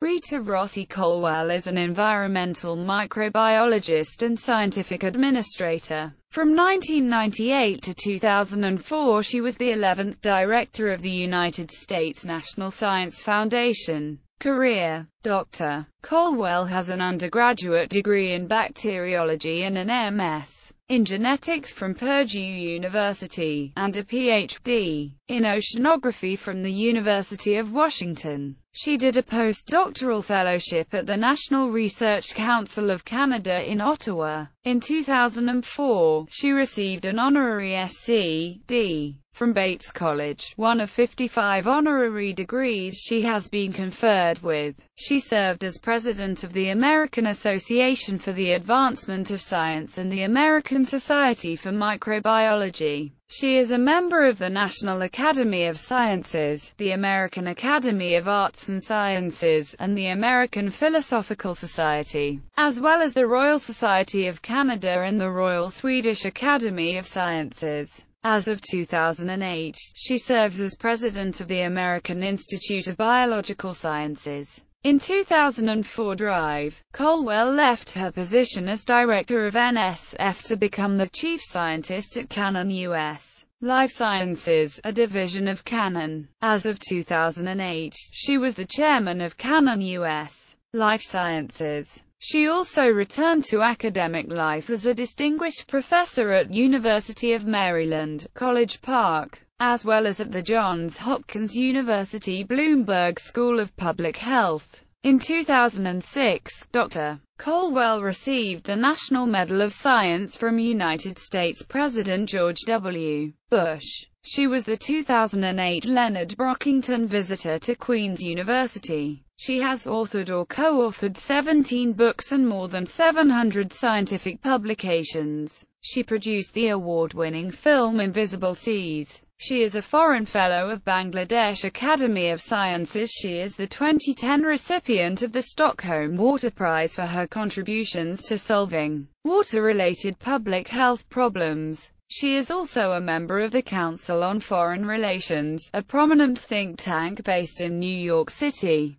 Rita Rossi Colwell is an environmental microbiologist and scientific administrator. From 1998 to 2004 she was the 11th director of the United States National Science Foundation. Career Dr. Colwell has an undergraduate degree in bacteriology and an MS in genetics from Purdue University, and a Ph.D. in oceanography from the University of Washington. She did a postdoctoral fellowship at the National Research Council of Canada in Ottawa. In 2004, she received an honorary SC.D from Bates College, one of 55 honorary degrees she has been conferred with. She served as president of the American Association for the Advancement of Science and the American Society for Microbiology. She is a member of the National Academy of Sciences, the American Academy of Arts and Sciences, and the American Philosophical Society, as well as the Royal Society of Canada and the Royal Swedish Academy of Sciences. As of 2008, she serves as president of the American Institute of Biological Sciences. In 2004 Drive, Colwell left her position as director of NSF to become the chief scientist at Canon U.S. Life Sciences, a division of Canon. As of 2008, she was the chairman of Canon U.S. Life Sciences. She also returned to academic life as a distinguished professor at University of Maryland, College Park, as well as at the Johns Hopkins University Bloomberg School of Public Health. In 2006, Dr. Colwell received the National Medal of Science from United States President George W. Bush. She was the 2008 Leonard Brockington Visitor to Queen's University. She has authored or co-authored 17 books and more than 700 scientific publications. She produced the award-winning film Invisible Seas. She is a foreign fellow of Bangladesh Academy of Sciences. She is the 2010 recipient of the Stockholm Water Prize for her contributions to solving water-related public health problems. She is also a member of the Council on Foreign Relations, a prominent think tank based in New York City.